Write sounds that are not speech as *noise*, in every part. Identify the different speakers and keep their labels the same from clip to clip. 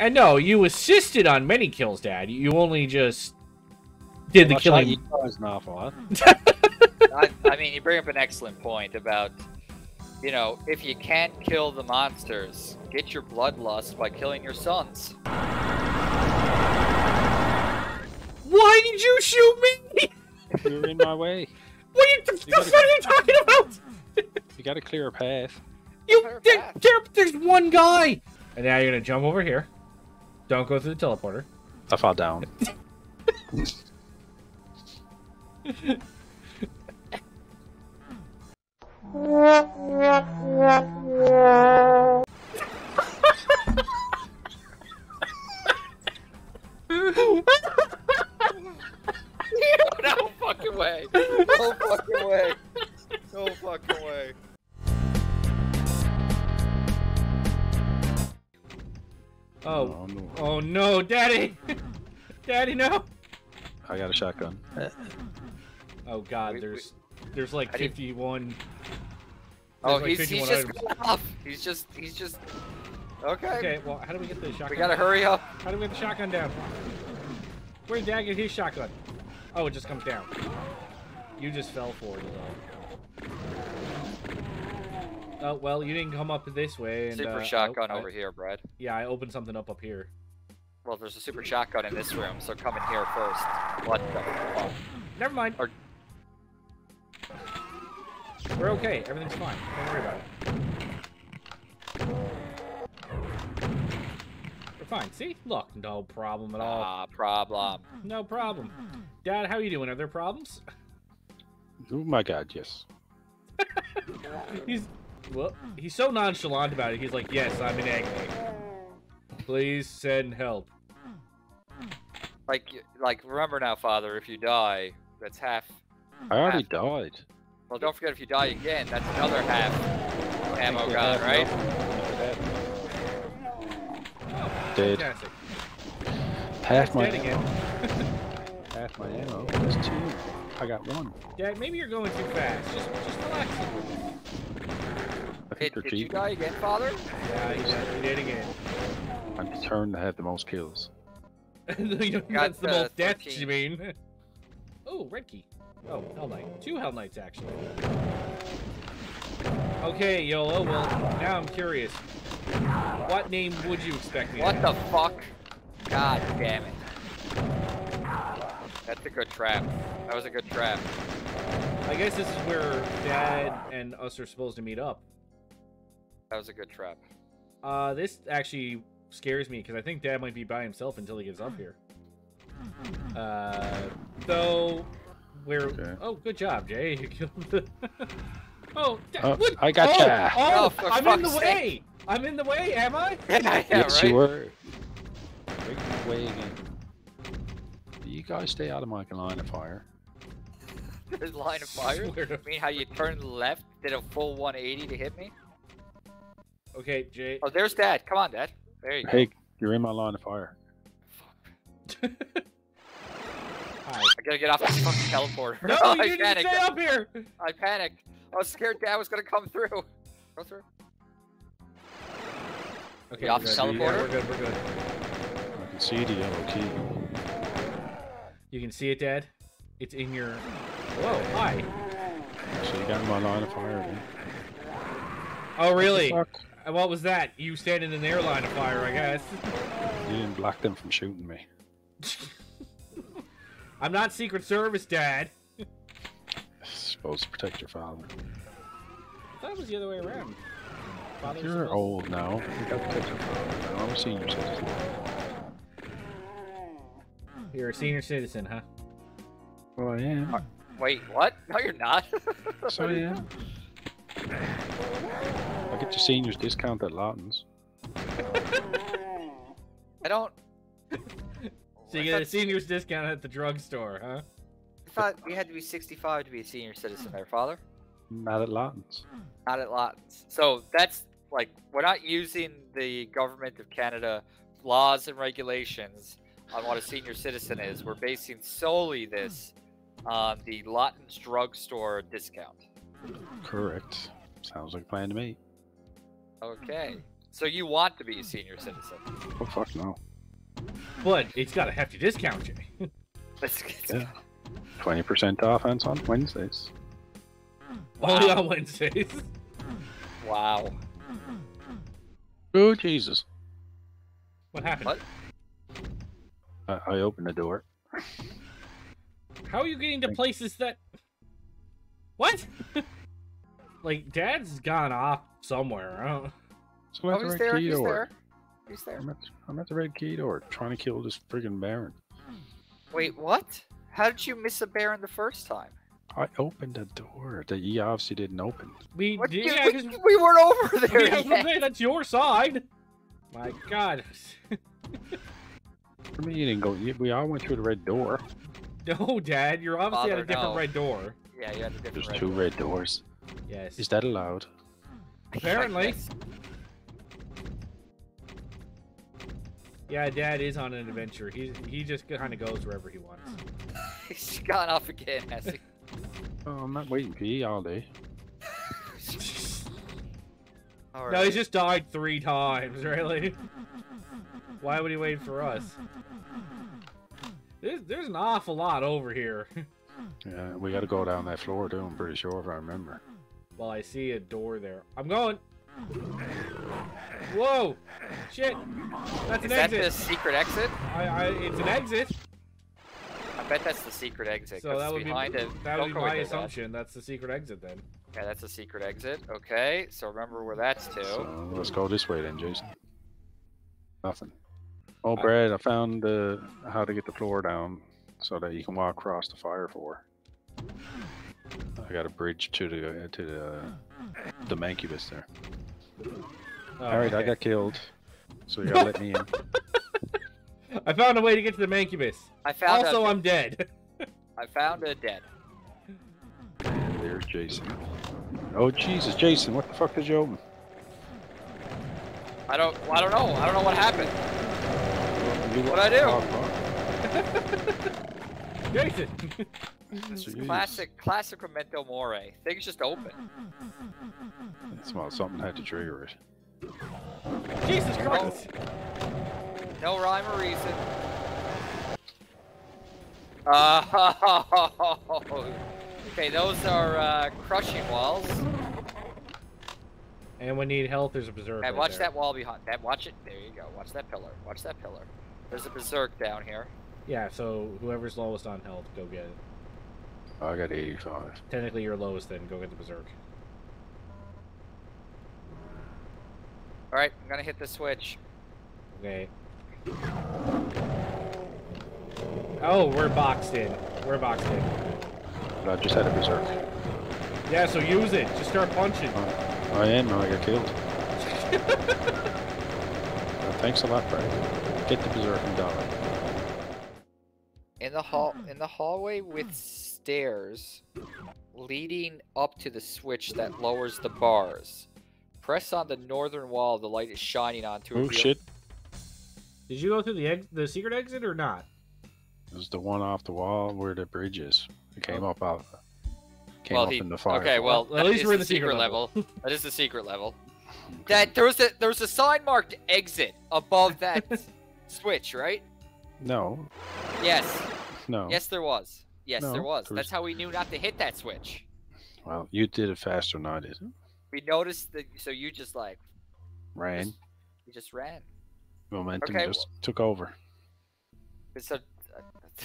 Speaker 1: And no, you assisted on many kills, Dad. You only just did the
Speaker 2: Watch
Speaker 1: killing.
Speaker 2: you guys an awful lot.
Speaker 3: I, I mean, you bring up an excellent point about, you know, if you can't kill the monsters, get your bloodlust by killing your sons.
Speaker 1: Why did you shoot me?
Speaker 2: You're in my way. *laughs*
Speaker 1: What are you, that's
Speaker 2: gotta-
Speaker 1: what are you talking about?
Speaker 2: You gotta clear a path.
Speaker 1: You
Speaker 3: Clear a
Speaker 1: there, there- there's one guy. And now you're gonna jump over here. Don't go through the teleporter.
Speaker 2: I fall down. *laughs*
Speaker 3: no fucking way. No fucking way. No fucking way.
Speaker 1: Oh,
Speaker 2: no.
Speaker 1: oh no, Daddy, *laughs* Daddy, no.
Speaker 2: I got a shotgun.
Speaker 1: Oh God,
Speaker 3: We- we-
Speaker 1: there's there's like
Speaker 3: I didn't-
Speaker 1: 51.
Speaker 3: Oh,
Speaker 1: like
Speaker 3: he's, he's
Speaker 1: 51
Speaker 3: just
Speaker 1: items.
Speaker 3: going off. He's just, he's just. Okay.
Speaker 1: Okay, well, how do we get the shotgun?
Speaker 3: We gotta hurry up.
Speaker 1: How do we get the shotgun down? Where did Dad get his shotgun? Oh, it just comes down. You just fell for it, though. Oh well, you didn't come up this way. And,
Speaker 3: Super
Speaker 1: uh,
Speaker 3: shotgun
Speaker 1: oh, I-
Speaker 3: over here, Brad.
Speaker 1: Yeah, I opened something up up here.
Speaker 3: Well, there's a super shotgun in this room, so come in here first. What the fuck?
Speaker 1: Never mind.
Speaker 3: Or-
Speaker 1: We're okay. Everything's fine. Don't worry about it. We're fine. See? Look, no problem at all.
Speaker 3: Ah, problem.
Speaker 1: No problem. Dad, how you doing? Are there problems?
Speaker 2: Oh my god, yes. *laughs*
Speaker 1: He's well, he's so nonchalant about it. He's like, "Yes, I'm in agony. Please send help."
Speaker 3: Like, like, remember now, Father. If you die, that's half.
Speaker 2: I already died.
Speaker 3: Well, don't forget if you die again, that's another half ammo gun, right?
Speaker 2: dead. Dead.
Speaker 1: Fantastic.
Speaker 2: Half my
Speaker 1: Dead again. *laughs*
Speaker 2: half my ammo. There's two. I got one.
Speaker 1: Dad, maybe you're going too fast. Just, just relax.
Speaker 2: I
Speaker 3: Did, did you
Speaker 2: cheap.
Speaker 3: die again, Father?
Speaker 1: Yeah, he did, he did again.
Speaker 2: I'm determined to have the most kills. *laughs*
Speaker 1: You
Speaker 3: Got,
Speaker 1: That's the most deaths, you mean? *laughs* Oh, red key. Oh, Hell Knight. Two Hell Knights, actually. Okay, YOLO. Well, now I'm curious. What name would you expect me to
Speaker 3: What
Speaker 1: have?
Speaker 3: the fuck? God damn it. That's a good trap. That was a good trap.
Speaker 1: I guess this is where Dad and us are supposed to meet up.
Speaker 3: That was a good trap.
Speaker 1: Uh, this actually scares me because I think Dad might be by himself until he gets up here. Uh, though, we're
Speaker 2: Okay.
Speaker 1: oh, good job, Jay. *laughs* You killed the. *laughs* oh, Da-
Speaker 2: Oh,
Speaker 1: what?
Speaker 2: I gotcha.
Speaker 1: Oh,
Speaker 3: Oh,
Speaker 1: oh, I'm in the
Speaker 3: fuck's
Speaker 1: way. I'm in the way, am I? *laughs*
Speaker 3: Yeah, yeah,
Speaker 2: yes,
Speaker 3: right?
Speaker 2: you were. Break my way again. You guys stay out of my line of fire.
Speaker 3: There's line of fire.
Speaker 1: Swear to-
Speaker 3: I mean, how you turned left, did a full 180 to hit me?
Speaker 1: Okay, Jay.
Speaker 3: Oh, there's Dad. Come on, Dad. There you go.
Speaker 2: Hey, you're in my line of fire.
Speaker 1: Hi. *laughs*
Speaker 3: I gotta get off this fucking teleporter.
Speaker 1: No, *laughs*
Speaker 3: I
Speaker 1: you didn't
Speaker 3: panicked.
Speaker 1: stay up here.
Speaker 3: I panicked. I was scared Dad was gonna come through. Go through.
Speaker 1: Okay,
Speaker 3: off the
Speaker 1: good. Yeah,
Speaker 3: teleporter?
Speaker 1: we're good. We're good.
Speaker 2: I can see the yellow key.
Speaker 1: You can see it, Dad. It's in your. Whoa! Hi.
Speaker 2: So you got in my line of fire again.
Speaker 1: Oh, really?
Speaker 2: Fuck.
Speaker 1: What was that? You standing in their line of fire, I guess.
Speaker 2: You didn't block them from shooting me. *laughs*
Speaker 1: I'm not Secret Service, Dad.
Speaker 2: Supposed to protect your father.
Speaker 1: I thought it was the other way around. Father was
Speaker 2: You're
Speaker 1: supposed-
Speaker 2: old now. You got to protect your father. Now I'm a senior citizen.
Speaker 1: You're a senior citizen, huh?
Speaker 2: Well, I am.
Speaker 3: Wait, what? No, you're not.
Speaker 2: So I *laughs* am. I get your seniors discount at Lawton's.
Speaker 3: I don't.
Speaker 1: So you
Speaker 3: I
Speaker 1: get a senior's discount at the drugstore, huh?
Speaker 3: I thought you had to be 65 to be a senior citizen there, Father.
Speaker 2: Not at Lawton's.
Speaker 3: Not at Lawton's. So that's like, we're not using the government of Canada laws and regulations on what a senior citizen is. We're basing solely this on the Lawton's drugstore discount.
Speaker 2: Correct. Sounds like a plan to me.
Speaker 3: Okay. *laughs* So you want to be a senior citizen?
Speaker 2: Oh fuck no.
Speaker 1: But it's got *laughs* a hefty discount, Jay.
Speaker 3: Let's get
Speaker 2: Yeah. Twenty percent off on on Wednesdays. *laughs*
Speaker 1: Only
Speaker 3: Wow.
Speaker 1: on Wednesdays.
Speaker 3: Wow.
Speaker 2: Oh Jesus!
Speaker 1: What happened?
Speaker 3: What?
Speaker 2: I, I opened the door.
Speaker 1: How are you getting to places that? What? like, Dad's gone off somewhere. I don't.
Speaker 2: So I'm
Speaker 3: Oh,
Speaker 2: at the
Speaker 3: he's
Speaker 2: red
Speaker 3: there.
Speaker 2: key
Speaker 3: He's
Speaker 2: door.
Speaker 3: there. He's there.
Speaker 2: I'm at, I'm at the red key door, trying to kill this friggin' Baron.
Speaker 3: Wait, what? How did you miss a Baron the first time?
Speaker 2: I opened the door that you obviously didn't open.
Speaker 1: We
Speaker 3: What?
Speaker 1: did. Yeah,
Speaker 3: we,
Speaker 1: 'cause-
Speaker 3: we weren't over *laughs* there
Speaker 1: yeah, I was gonna
Speaker 3: yet.
Speaker 1: say, that's your side. My God. *laughs*
Speaker 2: I mean, you didn't go. You, we all went through the red door.
Speaker 1: no, Dad. You're obviously at a different
Speaker 3: no.
Speaker 1: red door.
Speaker 3: Yeah, you had a different door.
Speaker 2: There's
Speaker 3: red
Speaker 2: two
Speaker 3: door.
Speaker 2: red doors.
Speaker 1: Yes.
Speaker 2: Is that allowed?
Speaker 1: Apparently. Yeah, Dad is on an adventure. He he just kind of goes wherever he wants. *laughs*
Speaker 3: He's gone off again, has he? *laughs*
Speaker 2: Oh, I'm not waiting for you all day. *laughs*
Speaker 3: All
Speaker 1: No, he's just died three times. Really? Why would he wait for us? There's, there's an awful lot over here.
Speaker 2: Yeah, we got to go down that floor too. I'm pretty sure if I remember.
Speaker 1: Well, I see a door there. I'm going. Whoa! Shit! That's
Speaker 3: Is
Speaker 1: an
Speaker 3: that
Speaker 1: exit.
Speaker 3: the secret exit?
Speaker 1: I, I, it's an exit.
Speaker 3: I bet that's the secret exit.
Speaker 1: So
Speaker 3: 'cause
Speaker 1: that
Speaker 3: it's
Speaker 1: would be
Speaker 3: behind it.
Speaker 1: that would be my
Speaker 3: into that.
Speaker 1: assumption. That's the secret exit then.
Speaker 3: Yeah, that's a secret exit. Okay, so remember where that's to.
Speaker 2: So let's go this way then, Jason. Nothing. Oh, Brad, I found uh, how to get the floor down so that you can walk across the fire floor. I got a bridge to the uh, to the uh, the mancubus there.
Speaker 1: Oh,
Speaker 2: All right, I got killed, so you gotta let me in. *laughs*
Speaker 1: I found a way to get to the mancubus.
Speaker 3: I found
Speaker 1: Also,
Speaker 3: a,
Speaker 1: I'm dead.
Speaker 3: I found a dead.
Speaker 2: There's Jason. Oh Jesus, Jason, what the fuck did you open?
Speaker 3: I don't. I don't know. I don't know what happened.
Speaker 2: You
Speaker 3: What'd I do?
Speaker 2: Oh. *laughs*
Speaker 1: Jason. *laughs*
Speaker 3: This is classic, classic Memento Mori. Things just open.
Speaker 2: Well, something had to trigger it.
Speaker 1: Jesus Christ.
Speaker 3: No rhyme or reason. Uh, *laughs* okay, those are uh, crushing walls.
Speaker 1: And when need health, there's a berserk.
Speaker 3: And
Speaker 1: right
Speaker 3: watch
Speaker 1: there.
Speaker 3: that wall behind. That watch it. There you go. Watch that pillar. Watch that pillar. There's a berserk down here.
Speaker 1: Yeah, so whoever's lowest on health, go get it.
Speaker 2: I got 85.
Speaker 1: Technically, you're lowest, then go get the berserk.
Speaker 3: All right, I'm gonna hit the switch.
Speaker 1: Okay. Oh, we're boxed in. We're boxed in.
Speaker 2: I just had a berserk.
Speaker 1: Yeah, so use it. Just start punching.
Speaker 2: I am, and I got killed. *laughs* Uh, thanks a lot, Brad. Get the berserk and die.
Speaker 3: In the hall, in the hallway with stairs leading up to the switch that lowers the bars. Press on the northern wall. The light is shining onto.
Speaker 2: Oh
Speaker 3: reveal-
Speaker 2: shit!
Speaker 1: Did you go through the ex- the secret exit or not?
Speaker 2: It was the one off the wall where the bridge is. It came oh. up out. Came
Speaker 3: Well,
Speaker 2: up
Speaker 3: he-
Speaker 2: in the fire.
Speaker 3: okay, well,
Speaker 1: Well, at
Speaker 3: that
Speaker 1: least
Speaker 3: is
Speaker 1: we're in the secret
Speaker 3: level. that is the secret level.
Speaker 2: Okay.
Speaker 3: That there was a there was a sign marked exit above that *laughs* switch, right?
Speaker 2: No,
Speaker 3: Yes,
Speaker 2: no.
Speaker 3: yes, there was. Yes,
Speaker 2: No,
Speaker 3: there was.
Speaker 2: there
Speaker 3: That's how we knew not to hit that switch.
Speaker 2: Well, you did it faster than I did.
Speaker 3: We noticed that, so you just like
Speaker 2: Ran.
Speaker 3: you just ran.
Speaker 2: Momentum
Speaker 3: Okay,
Speaker 2: just took over.
Speaker 3: It's a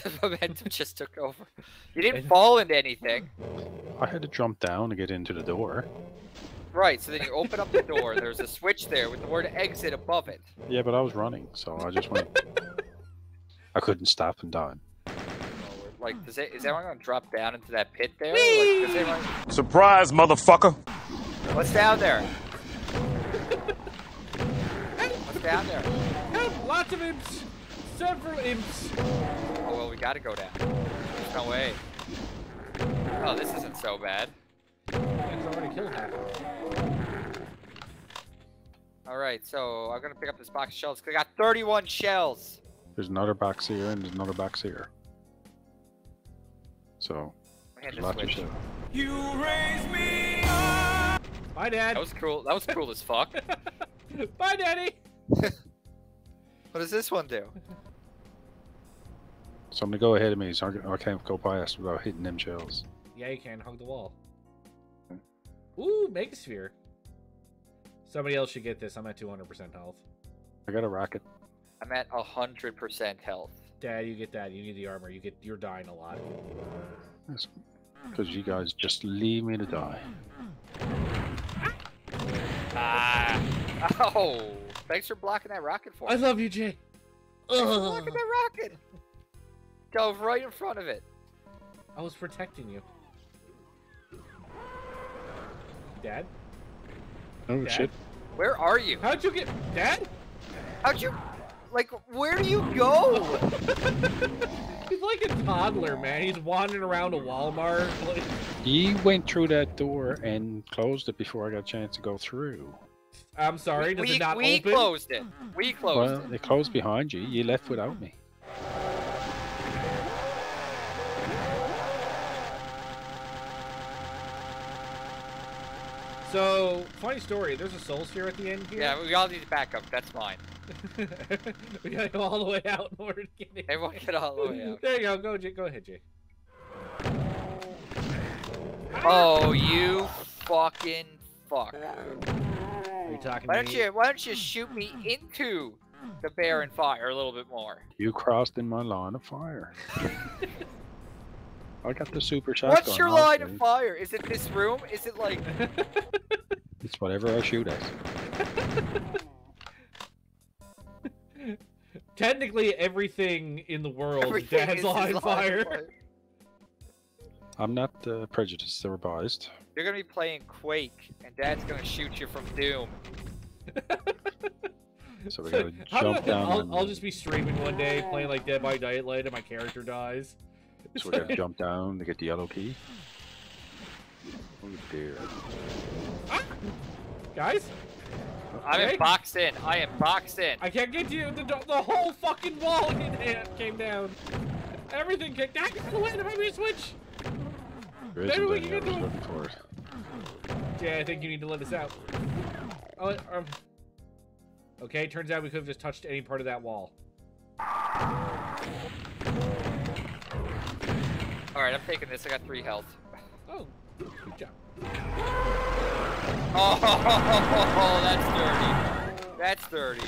Speaker 3: the *laughs* momentum just took over. You didn't fall into anything,
Speaker 2: I had to jump down to get into the door.
Speaker 3: right? So then you open up the door. There's a switch there with the word exit above it.
Speaker 2: Yeah, but I was running, so I just went. *laughs* I couldn't stop and die.
Speaker 3: Like, does it, is everyone gonna drop down into that pit there? Like, does everyone,
Speaker 4: Surprise, motherfucker.
Speaker 3: what's down there? What's down there?
Speaker 1: Help! Lots of imps! Several imps!
Speaker 3: Oh well, we gotta go down. There's no way. Oh, this isn't so bad.
Speaker 1: It's already killed half.
Speaker 3: All right, so I'm gonna pick up this box of shells because I got 31 shells.
Speaker 2: There's another box here and there's another box here. So,
Speaker 3: Hand
Speaker 2: there's
Speaker 3: the
Speaker 2: lots of
Speaker 3: switch.
Speaker 2: shit.
Speaker 1: Bye, Dad!
Speaker 3: That was cool. That was cool as fuck. *laughs*
Speaker 1: Bye, Daddy. *laughs*
Speaker 3: What does this one do?
Speaker 2: So I'm gonna go ahead of me so I can- I can't go past without hitting them shells.
Speaker 1: Yeah, you can hug the wall. Ooh, Megasphere. Somebody else should get this. I'm at 200% health.
Speaker 2: I got a rocket.
Speaker 3: I'm at hundred percent health.
Speaker 1: Dad, you get that. You need the armor. You get. You're dying a lot.
Speaker 2: Because you guys just leave me to die.
Speaker 3: Ah! *laughs* Oh! Thanks for blocking that rocket for me.
Speaker 1: I love you, Jay.
Speaker 3: Thanks for
Speaker 1: Ugh.
Speaker 3: blocking that rocket. Dove right in front of it.
Speaker 1: I was protecting you. Dad,
Speaker 2: Oh
Speaker 1: Dad?
Speaker 2: shit.
Speaker 3: Where are you?
Speaker 1: how'd you get? Dad?
Speaker 3: How'd you? Like, where do you go? *laughs*
Speaker 1: He's like a toddler, man. He's wandering around a Walmart. Like,
Speaker 2: He went through that door and closed it before I got a chance to go through.
Speaker 1: I'm sorry. Does
Speaker 3: we
Speaker 1: it not
Speaker 3: we
Speaker 1: open?
Speaker 3: closed it. We closed
Speaker 2: Well,
Speaker 3: it.
Speaker 2: it closed behind you. You left without me.
Speaker 1: So, funny story. There's a soul sphere at the end here.
Speaker 3: Yeah, we all need to back up. That's mine. *laughs*
Speaker 1: we gotta go all the way out in order to get it.
Speaker 3: Everyone get all the way out.
Speaker 1: There you go. Go, Jay. Go ahead, Jay.
Speaker 3: Oh, you fucking fuck.
Speaker 1: Are you talking
Speaker 3: Why
Speaker 1: to
Speaker 3: don't
Speaker 1: me?
Speaker 3: you why don't you shoot me into the bear and fire a little bit more?
Speaker 2: You crossed in my line of fire. *laughs* I got the super shotgun.
Speaker 3: What's your line of fire? Is it this room? Is it like *laughs*
Speaker 2: It's whatever I shoot at.
Speaker 1: Technically, everything in the world
Speaker 3: everything
Speaker 1: Dad's
Speaker 3: is
Speaker 1: line
Speaker 3: his
Speaker 1: of fire.
Speaker 3: fire? *laughs*
Speaker 2: I'm not uh, prejudiced or biased.
Speaker 3: You're gonna be playing Quake, and Dad's gonna shoot you from Doom. *laughs*
Speaker 2: So we gotta
Speaker 1: How do
Speaker 2: jump down.
Speaker 1: I'll,
Speaker 2: on
Speaker 1: I'll just be streaming one day, playing like Dead by Daylight, and my character dies.
Speaker 2: So we gotta *laughs* jump down to get the yellow key. Oh dear.
Speaker 1: Guys,
Speaker 3: I'm
Speaker 1: Okay.
Speaker 3: in boxed in. I am boxed in.
Speaker 1: I can't get to you. The, the whole fucking wall came- came down. Everything came down. The way to me switch.
Speaker 2: There
Speaker 1: Maybe
Speaker 2: isn't
Speaker 1: we can
Speaker 2: I
Speaker 1: get
Speaker 2: was
Speaker 1: to it.
Speaker 2: it.
Speaker 1: Yeah, I think you need to let us out. Oh, um. Okay, turns out we could have just touched any part of that wall.
Speaker 3: All right, I'm taking this. I got three health.
Speaker 1: Oh, good job.
Speaker 3: Oh, *laughs* that's dirty. That's dirty.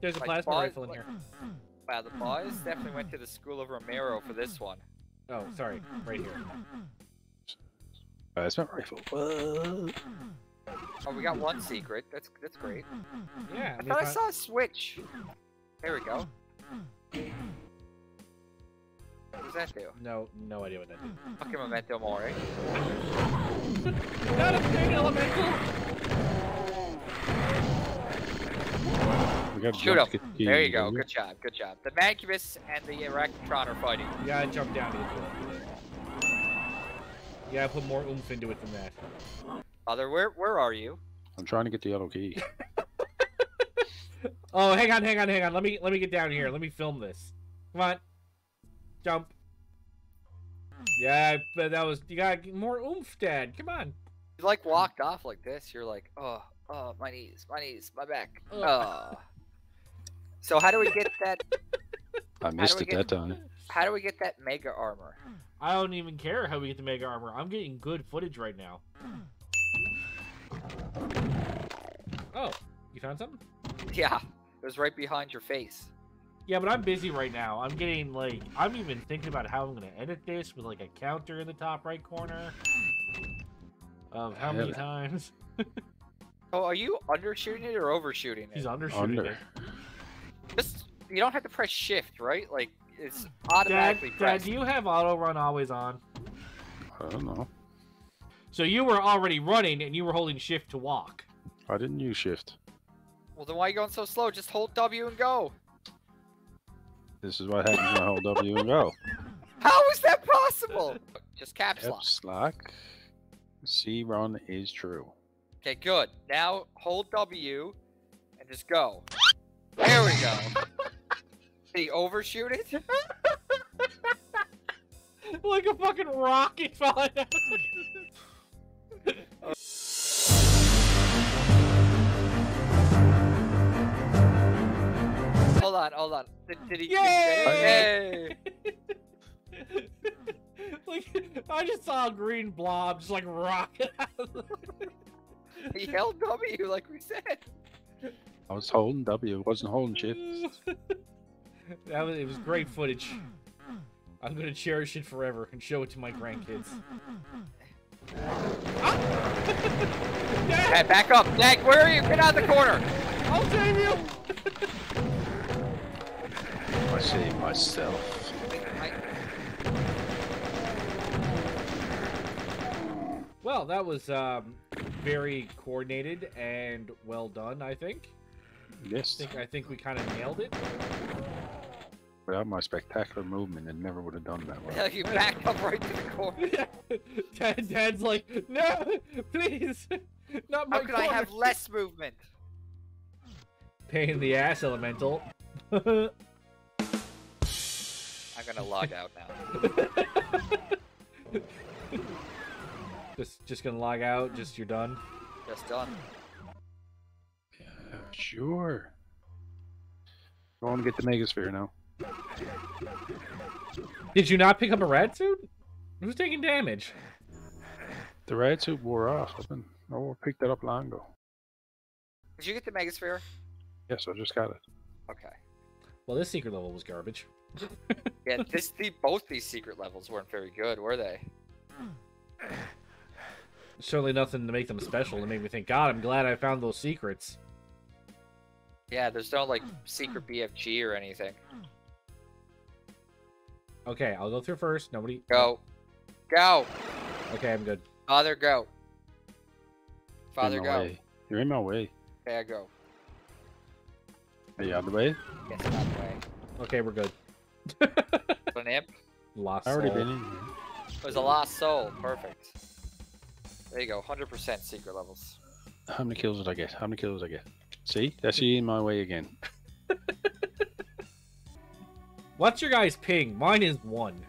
Speaker 1: There's a
Speaker 3: Like
Speaker 1: plasma
Speaker 3: ball-
Speaker 1: rifle in
Speaker 3: like-
Speaker 1: here.
Speaker 3: Wow, the boys definitely went to the school of Romero for this one.
Speaker 1: Oh, sorry, right here.
Speaker 2: Uh, it's not rifle. What?
Speaker 3: Oh, we got one secret. That's that's great.
Speaker 1: Yeah,
Speaker 3: I thought I saw a switch. There we go. What does that do?
Speaker 1: No, no idea what that did.
Speaker 3: Fucking memento mori.
Speaker 1: Not a big elemental.
Speaker 3: Shoot
Speaker 2: jump
Speaker 3: him.
Speaker 2: to
Speaker 3: There you go.
Speaker 2: don't?
Speaker 3: Good job. Good job. The Mancubus and the Arachnotron are fighting.
Speaker 1: You gotta jump down to get to it. You gotta put more oomph into it than that.
Speaker 3: Father, where where are you?
Speaker 2: I'm trying to get the yellow key. *laughs* *laughs*
Speaker 1: Oh, hang on, hang on, hang on. Let me let me get down here. Let me film this. Come on, jump. Yeah, but that was you got more oomph, Dad. Come on.
Speaker 3: You like walked off like this. You're like, oh, oh, my knees, my knees, my back.
Speaker 1: Ugh.
Speaker 3: Oh. So how do we get *laughs* that?
Speaker 2: I missed it
Speaker 3: get-
Speaker 2: that time.
Speaker 3: How do we get that mega armor?
Speaker 1: I don't even care how we get the mega armor. I'm getting good footage right now. Oh, you found something?
Speaker 3: Yeah, it was right behind your face.
Speaker 1: Yeah, but I'm busy right now. I'm getting like I'm even thinking about how I'm gonna edit this with like a counter in the top right corner of how many times *laughs*
Speaker 3: Oh, are you undershooting it or overshooting it?
Speaker 1: he's undershooting
Speaker 2: Under.
Speaker 1: it.
Speaker 3: Just you don't have to press shift, right? Like it's automatically
Speaker 1: Dad,
Speaker 3: pressed.
Speaker 1: do you have auto run always on?
Speaker 2: I don't know.
Speaker 1: So you were already running and you were holding shift to walk.
Speaker 2: I didn't use shift.
Speaker 3: Well, then why are you going so slow? Just hold W and go.
Speaker 2: This is what happens when I hold W and go. *laughs*
Speaker 3: How is that possible? Just caps lock.
Speaker 2: Caps lock. C run is true.
Speaker 3: Okay, good. Now hold W and just go. There we go. *laughs* Did he overshoot it? *laughs*
Speaker 1: like a fucking rocket falling out.
Speaker 3: On, hold on. Did, oh. did he?
Speaker 1: Yay!
Speaker 3: Yay! *laughs*
Speaker 1: like I just saw a green blob just like rocket *laughs* out of the... *laughs*
Speaker 3: He held W like we said.
Speaker 2: I was holding W, wasn't holding shift.
Speaker 1: that was it was great footage. I'm gonna cherish it forever and show it to my grandkids. Ah!
Speaker 3: Hey, back up. Dag, where are you? Get out of the corner.
Speaker 1: I'll save you!
Speaker 2: I saved myself.
Speaker 1: Well, that was um, very coordinated and well done. I think. I
Speaker 2: Yes,
Speaker 1: think I think we kind of nailed it.
Speaker 2: without my spectacular movement, it never would have done that well.
Speaker 3: you backed up right to the corner. *laughs*
Speaker 1: Dad, Dad's like, no, please, not my
Speaker 3: How could I have less movement?
Speaker 1: Pain in the ass, elemental. *laughs*
Speaker 3: I'm gonna log out now. *laughs*
Speaker 1: just, just gonna log out. Just you're done.
Speaker 3: Just done.
Speaker 2: Yeah, sure. Go on and get the Megasphere now.
Speaker 1: Did you not pick up a rad suit? Who's taking damage?
Speaker 2: The red suit wore off. I've been, I picked that up long ago.
Speaker 3: Did you get the Megasphere?
Speaker 2: Yes, I just got it.
Speaker 3: Okay.
Speaker 1: Well, this secret level was garbage.
Speaker 3: Yeah, this the both these secret levels weren't very good, were they?
Speaker 1: Certainly nothing to make them special to make me think, God, I'm glad I found those secrets.
Speaker 3: Yeah, there's no like secret BFG or anything.
Speaker 1: Okay, I'll go through first. Nobody.
Speaker 3: Go. Go.
Speaker 1: Okay, I'm good.
Speaker 3: Father, go. Father, go.
Speaker 2: way. You're in my way.
Speaker 3: Okay, I go.
Speaker 2: Are you out of the way?
Speaker 3: Yes, that way.
Speaker 1: Okay, we're good.
Speaker 3: An imp.
Speaker 1: Lost
Speaker 2: I already
Speaker 1: soul.
Speaker 2: been in here.
Speaker 3: It was a lost soul. Perfect. There you go. 100% secret levels.
Speaker 2: How many kills did I get? How many kills did I get? See? That's you in my way again. *laughs*
Speaker 1: What's your guys' ping? Mine is one. *laughs*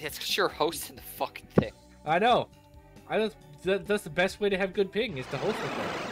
Speaker 3: It's 'cause you're hosting the fucking thing.
Speaker 1: I know. I don't. That's the best way to have good ping is to host the thing.